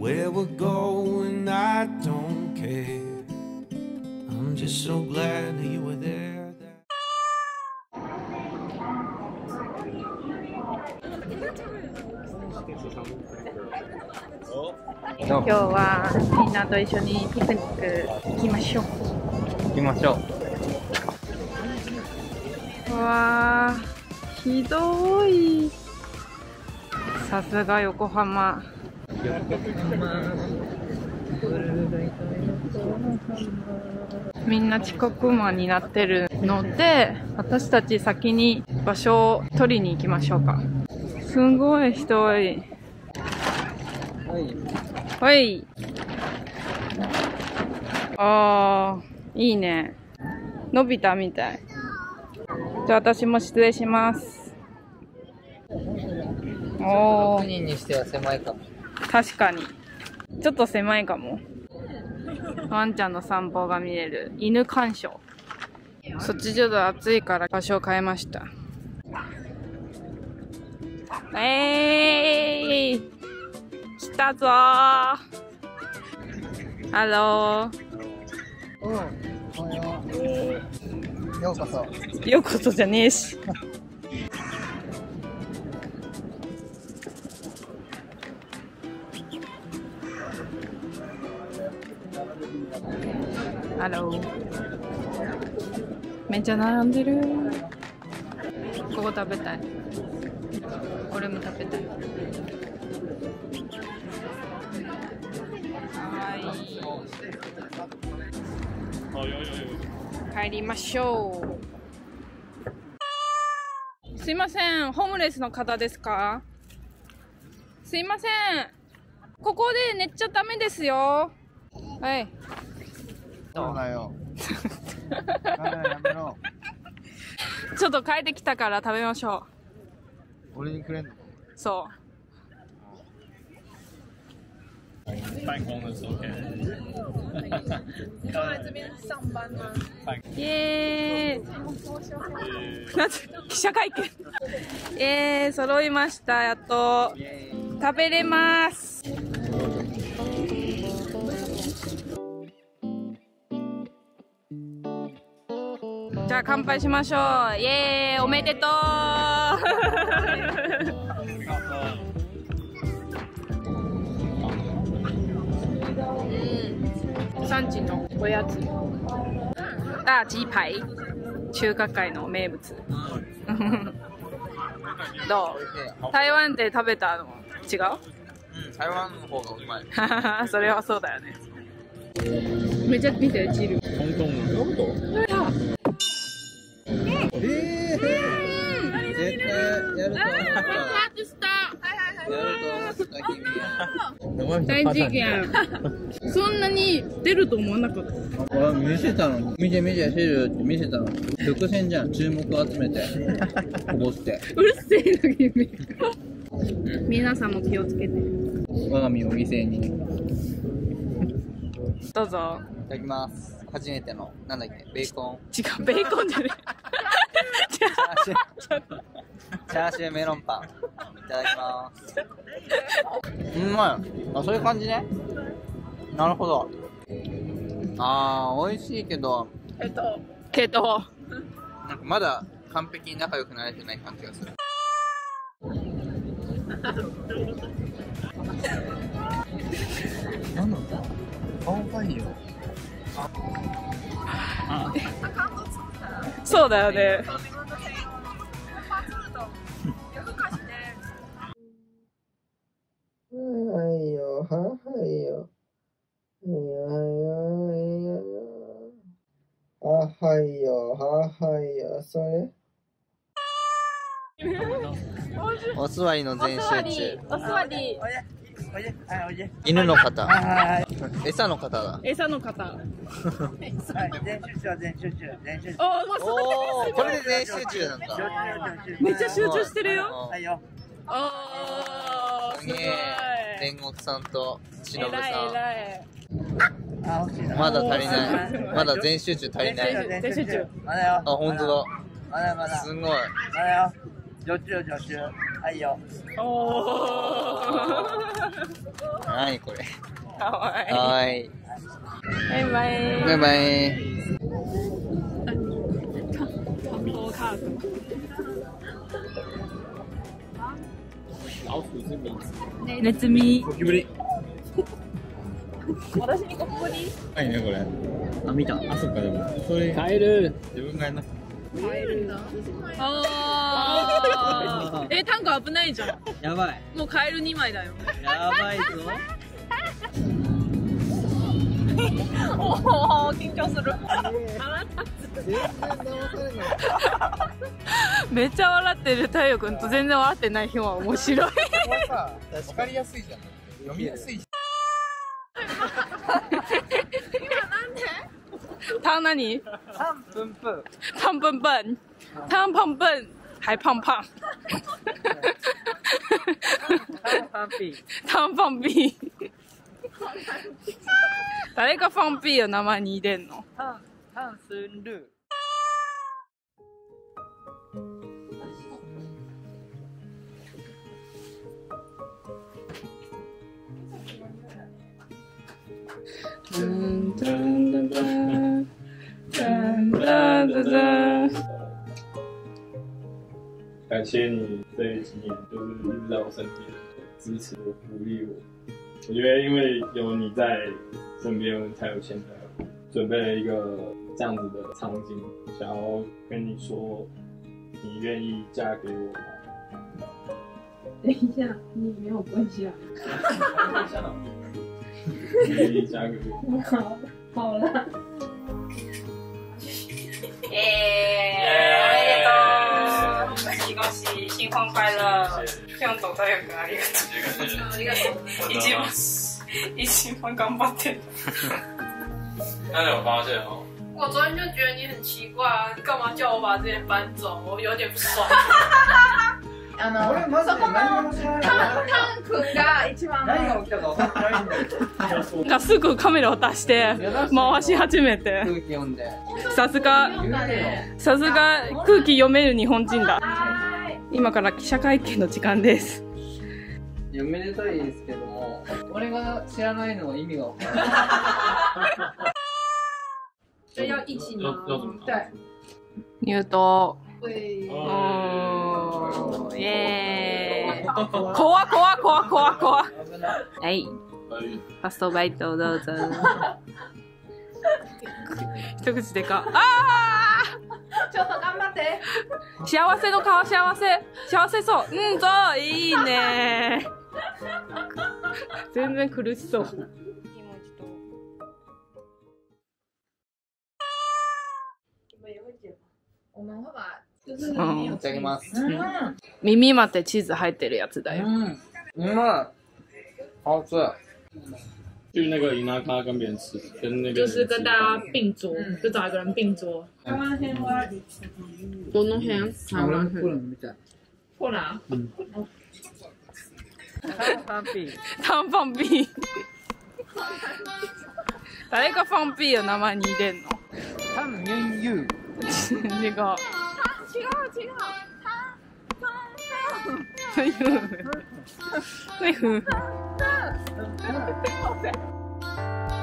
where we're going, I don't care. I'm just so glad that you were there. 今日はみんなと一緒にピクニック行きましょう行きましょううわーひどいさすが横浜みんな遅刻魔になってるので私たち先に場所を取りに行きましょうか。すごい人多い。はい。あーいいね。のび太みたい。じゃあ私も失礼します。お6ー人にしては狭いかも確かに。ちょっと狭いかも。ワンちゃんの散歩が見れる。犬鑑賞。そっちちょっと暑いから場所を変えました。えーい。来たぞ。ーハロようこそ。ーようこそじゃねえしハローめっちゃ並んでる。ここ食べたい。これも食べたい。はい。帰りましょう。すいません。ホームレスの方ですか？すいません。ここで寝ちゃダメですよ。はいそうだよ。やめろちょっと帰ってきたから食べましょ俺にくれんの？うそ办公的时候可以。うイエー。イなんて記者会見？えー、揃いました。やっと。食べれますじゃあ乾杯しましょう。イエーイ。おめでとう。産地のおやつ。あ鸡排中華街の名物。どう？台湾で食べたの違う？うん台湾の方がうまい。それはそうだよね。めっちゃ見てチル。香港のええー、絶対やると思った。やると思った。君大事件そんなに出ると思わなかった。俺見せた。の見て見てシェルって見せた。の伏線じゃん注目を集めてこぼしてうるせえな君皆さんも気をつけて我が身を犠牲にどうぞいた。だきます初めてのなんだっけベーコン違うベーコンじゃねチャーシューチャーシューメロンパン。いただきます。うまい。あそういう感じね。なるほど。あー美味しいけど。えっと。けどなんかまだ完璧に仲良くなれてない感じがする。なんなんだ顔がいいよ。そうだよねそれ。お座りの全集中。お座り犬の方。餌の方だ。餌の方全集中は全集中全集中おもうそおー、これで全集中なんだ。めっちゃ集中してるよはいよおーすごいすげえ。天国さんと忍さ偉い偉いまだ足りない。まだ全集中足りない。全集中まだよあ、本当だ。まだまだすごい。まだよ女中女中はいよ。何これ。かわいい。はーい。バイバイ。バイバイ。老鼠是名字。ネズミ。ゴキブリ。私にここに？はいね、これ。あ、見た。あ、そっか、でも。それ、カエル。自分がやんな。あー え、タンク危ないじゃん。やばい。もうカエル2枚だよ。やばいぞ。おお、緊張す る。めっちゃ笑ってる太陽君と全然笑ってない日は面白い。さ、わかりやすいじゃん。読みやすい胖那你？胖笨笨，胖笨笨，胖胖笨，还胖胖。胖胖屁，胖胖屁。誰个放屁を那么に入れん胖胖孫嗯，噔噔噔。噔噔噔噔。感谢你这几年就是一直在我身边支持我、鼓励我。我觉得因为有你在身边，才有现在准备了一个这样子的场景，想要跟你说，你愿意嫁给我吗？等一下，你没有关系啊。你愿意嫁给我？好，好了。耶！おめでとう。恭喜恭喜，新婚快乐！ピョンと太陽君ありがとう。ありがとう。一番一番頑張ってる。那你有发现哦？我昨天就觉得你很奇怪啊，你干嘛叫我把这边搬走？我有点不爽。あの、俺まず何も知らない。君が一番 何が起きたか分かってないんだよ。がすぐカメラを出して回し始めて。空気読んで。さすがさすが空気読める日本人だ。今から記者会見の時間です。いや、めでたいですけども、俺が知らないのは意味がわからない。这要一起要要怎么？对入党对おーイエーイ。怖怖怖怖怖はい。ファストバイトどうぞ。一口でか。あー！ちょっと頑張って。幸せの顔幸せ。幸せそう。うんそう。いいね。全然苦しそう。うん。いただきます。耳までチーズ入ってるやつだよ。うん。うまい。好吃。去那个银南咖跟别人吃跟那个就是跟大家并桌就找一个人并桌。不能不能不能不能嗯他们放屁。他们放屁。把那个放屁了那么你一点。他们没有 那个。他挺好挺好。他他他。哎呦！哎呦！哎！